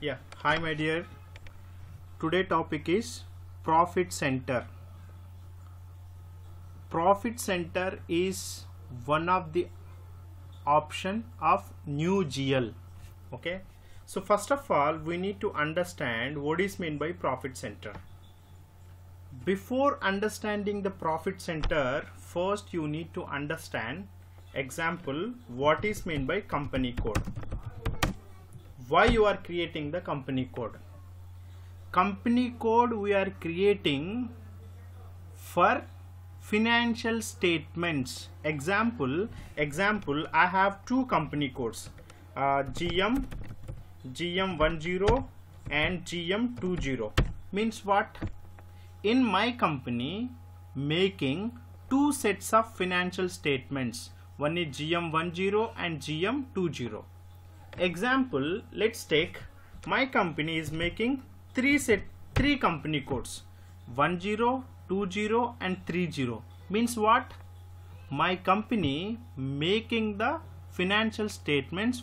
Yeah, hi my dear. Today topic is profit center. Profit center is one of the option of new GL. Okay. So first of all, we need to understand what is meant by profit center. Before understanding the profit center, first you need to understand example what is meant by company code why you are creating the company code? Company code we are creating for financial statements. Example example i have two company codes. Uh, gm gm10 and gm20 means what? In my company making two sets of financial statements. One is gm10 and gm20 example let's take my company is making three set three company codes. 10 20 and 30 means what? My company making the financial statements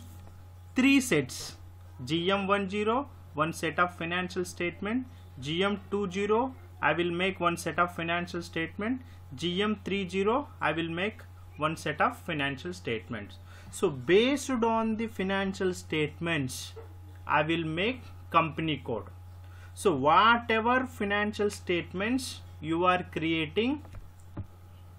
three sets. Gm10 one set of financial statement. Gm20 i will make one set of financial statement. Gm30 i will make one set of financial statements. So based on the financial statements i will make company code. So whatever financial statements you are creating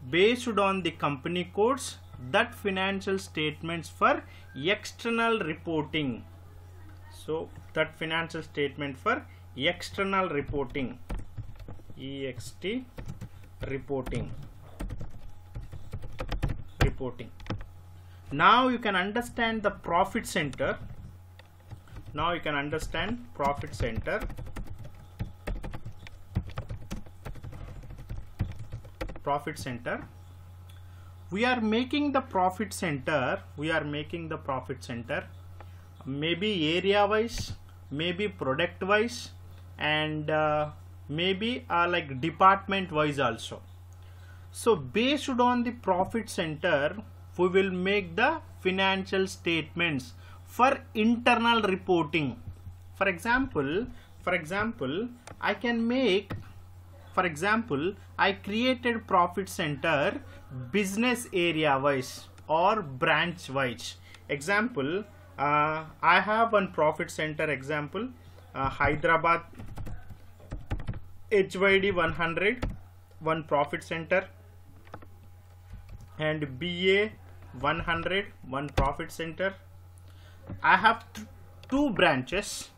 based on the company codes that financial statements for external reporting. So that financial statement for external reporting. Ext reporting reporting. Now you can understand the profit center. Now you can understand profit center. Profit center. We are making the profit center. We are making the profit center. Maybe area wise maybe product wise and uh, maybe uh, like department wise also so based on the profit center we will make the financial statements for internal reporting. For example for example i can make for example i created profit center business area wise or branch wise. Example uh, i have one profit center example uh, hyderabad hyd 100 one profit center and ba 100 one profit center. I have two branches.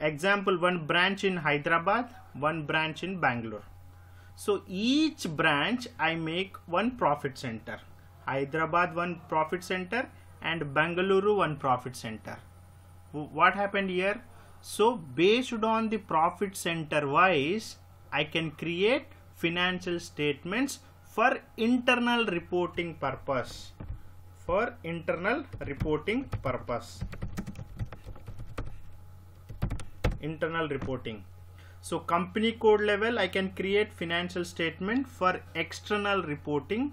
Example one branch in hyderabad one branch in bangalore. So each branch i make one profit center. Hyderabad one profit center and bangalore one profit center. What happened here? So based on the profit center wise i can create financial statements for internal reporting purpose. For internal reporting purpose. Internal reporting. So company code level i can create financial statement for external reporting.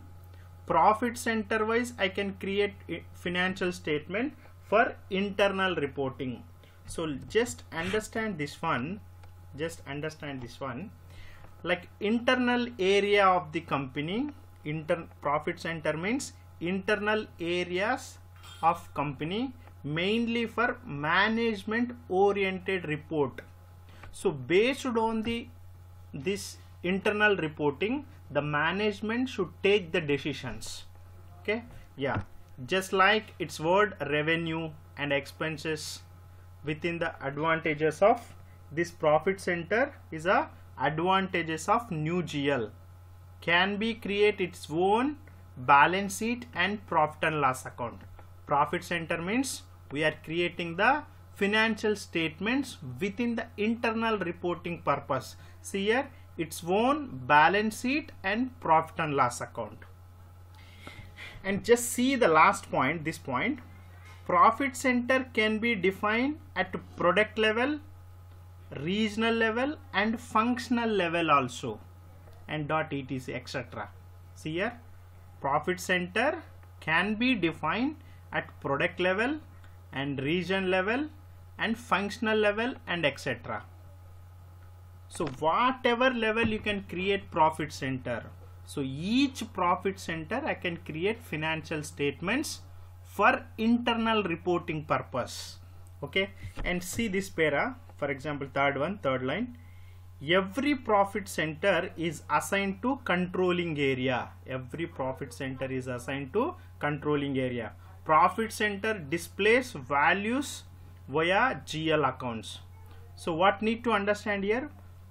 Profit center wise i can create financial statement for internal reporting. So just understand this one. Just understand this one like internal area of the company inter profit center means internal areas of company mainly for management oriented report. So based on the this internal reporting the management should take the decisions. Okay? Yeah. Just like its word revenue and expenses within the advantages of this profit center is a advantages of new GL can be create its own balance sheet and profit and loss account. Profit center means we are creating the financial statements within the internal reporting purpose. See here its own balance sheet and profit and loss account. And just see the last point this point. Profit center can be defined at product level regional level and functional level also. And dot etc etc see here profit center can be defined at product level and region level and functional level and etc so whatever level you can create profit center. So each profit center i can create financial statements for internal reporting purpose. Okay? And see this para for example third one third line. Every profit center is assigned to controlling area. Every profit center is assigned to controlling area. Profit center displays values via gl accounts. So what need to understand here?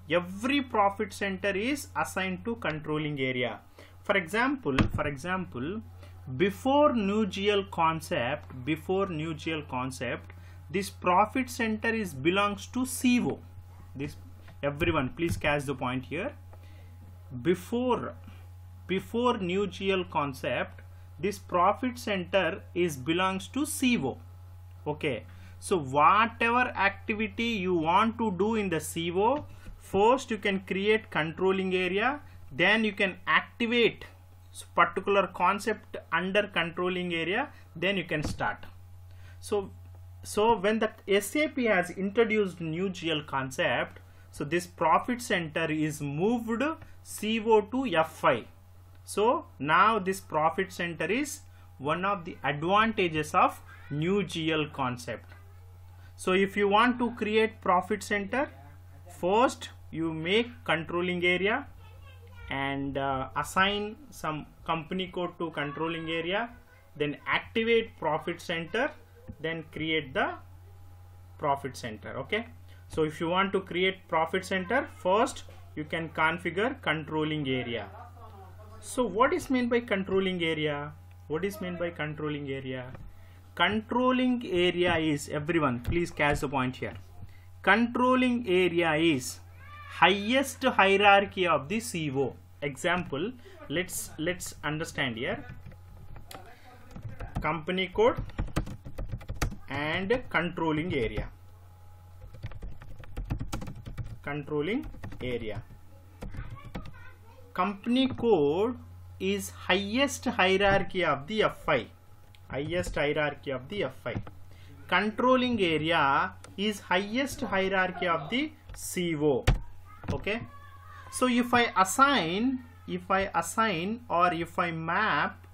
Every profit center is assigned to controlling area. For example for example before new gl concept before new gl concept this profit center is belongs to co this everyone please catch the point here. Before before new gl concept this profit center is belongs to co okay. So whatever activity you want to do in the co first you can create controlling area then you can activate particular concept under controlling area then you can start. So so when the sap has introduced new gl concept so this profit center is moved CO to FI. So now this profit center is one of the advantages of new GL concept. So if you want to create profit center, first you make controlling area and uh, assign some company code to controlling area, then activate profit center, then create the profit center. Okay? So if you want to create profit center first you can configure controlling area. So what is meant by controlling area? What is meant by controlling area? Controlling area is everyone please catch the point here. Controlling area is highest hierarchy of the CO example let's let's understand here. Company code and controlling area. Controlling area. Company code is highest hierarchy of the FI highest hierarchy of the FI controlling area is highest hierarchy of the CO okay? So if I assign if I assign or if I map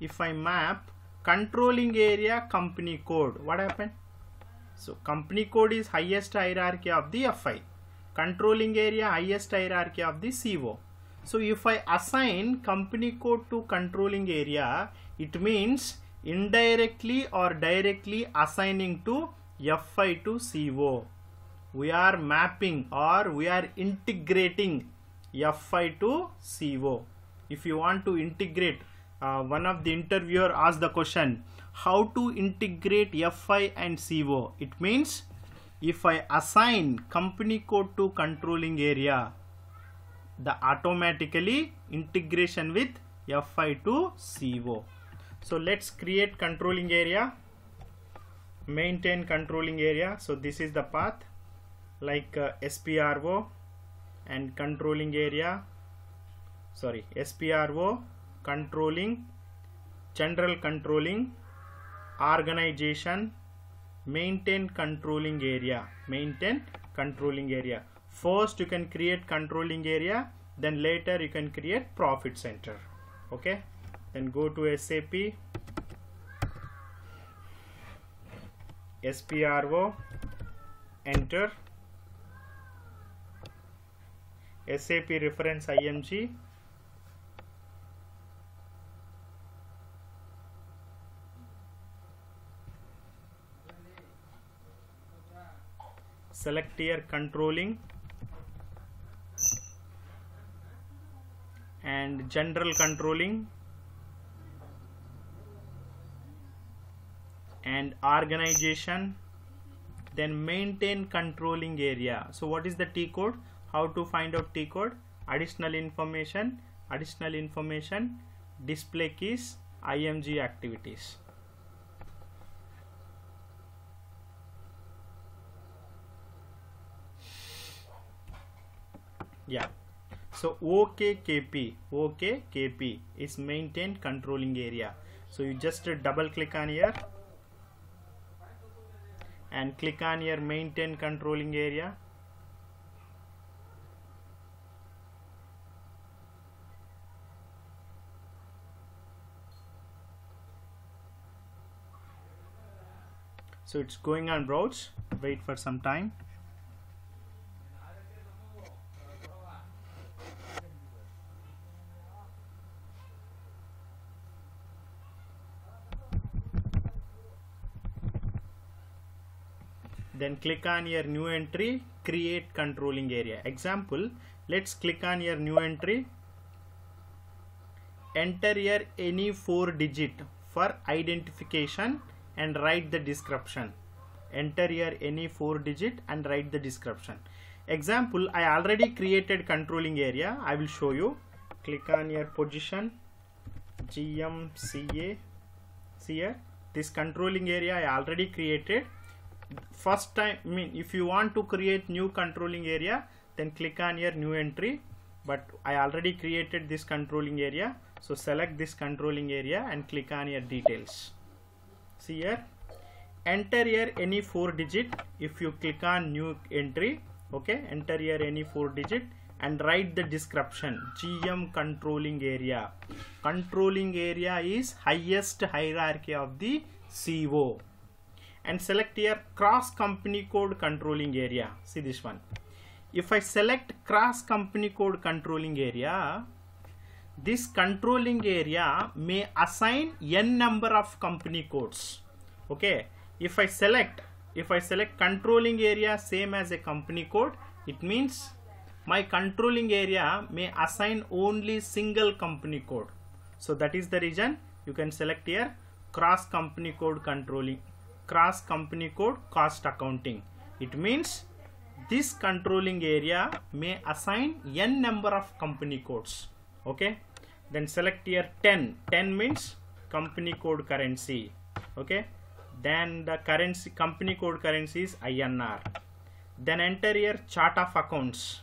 if I map controlling area company code what happened so company code is highest hierarchy of the FI controlling area highest hierarchy of the CO. So if I assign company code to controlling area, it means indirectly or directly assigning to FI to CO. We are mapping or we are integrating FI to CO. If you want to integrate, uh, one of the interviewer asked the question, how to integrate FI and CO? It means if I assign company code to controlling area the automatically integration with FI to CO. So let's create controlling area maintain controlling area so this is the path like uh, SPRO and controlling area sorry SPRO controlling general controlling organization maintain controlling area maintain controlling area. First you can create controlling area then later you can create profit center. Okay? Then go to SAP SPRO enter SAP reference IMG select here controlling and general controlling and organization then maintain controlling area. So what is the T code? How to find out T code? Additional information additional information display keys IMG activities yeah. So OKKP OKKP is maintain controlling area. So you just double click on here. And click on your maintain controlling area. So it's going on browse. Wait for some time then click on your new entry create controlling area. Example let's click on your new entry. Enter here any four digit for identification and write the description. Enter here any four digit and write the description. Example i already created controlling area. I will show you. Click on your position. Gmca see here. This controlling area i already created first time I mean if you want to create new controlling area then click on your new entry. But I already created this controlling area. So select this controlling area and click on your details. See here? Enter here any four digit if you click on new entry. Okay? Enter here any four digit and write the description. Gm controlling area. Controlling area is highest hierarchy of the co and select here cross company code controlling area. See this one. If I select cross company code controlling area this controlling area may assign n number of company codes. Okay? If I select if I select controlling area same as a company code it means my controlling area may assign only single company code. So that is the reason you can select here cross company code controlling cross company code cost accounting. It means this controlling area may assign n number of company codes. Okay? Then select here 10 10 means company code currency. Okay? Then the currency company code currency is INR then enter here chart of accounts.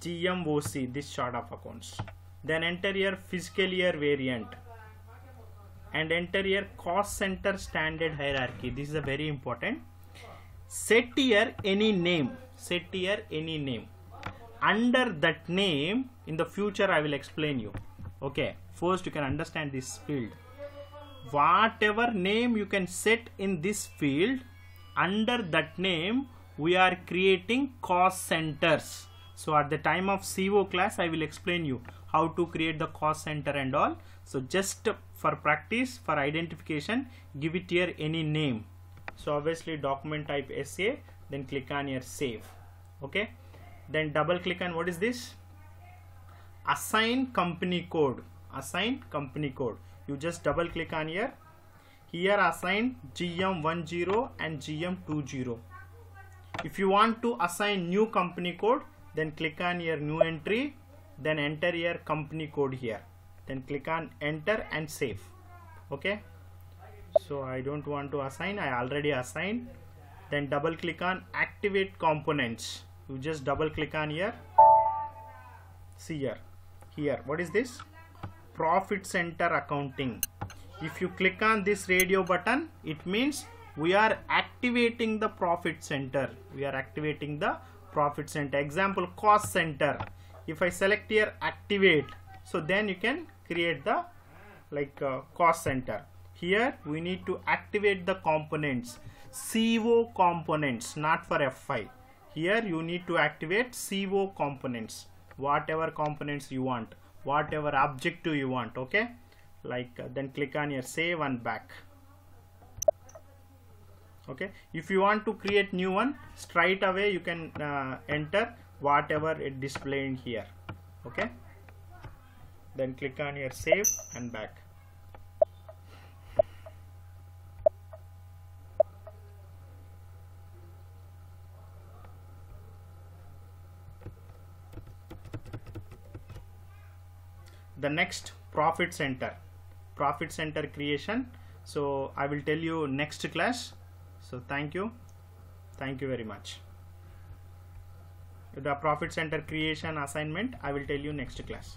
GMOC this chart of accounts. Then enter here fiscal year variant and enter here cost center standard hierarchy. This is a very important. Set here any name. Set here any name. Under that name in the future i will explain you. Okay first you can understand this field. Whatever name you can set in this field under that name we are creating cost centers. So at the time of CO class I will explain you how to create the cost center and all. So just for practice for identification give it here any name. So obviously document type SA then click on here save. Okay? Then double click on what is this? Assign company code. Assign company code. You just double click on here. Here assign gm10 and gm20 if you want to assign new company code then click on your new entry then enter your company code here then click on enter and save. Okay? So I don't want to assign. I already assigned. Then double click on activate components. You just double click on here. See here. Here. What is this? Profit center accounting. If you click on this radio button it means we are activating the profit center. We are activating the profit center. Example cost center. If I select here activate so then you can create the like uh, cost center. Here we need to activate the components. CO components not for FI here you need to activate CO components. Whatever components you want whatever objective you want okay? Like uh, then click on your save and back. Okay? If you want to create new one straight away you can uh, enter whatever it displaying here. Okay then click on your save and back. The next profit center. Profit center creation. So I will tell you next class. So thank you. Thank you very much. The profit center creation assignment I will tell you next class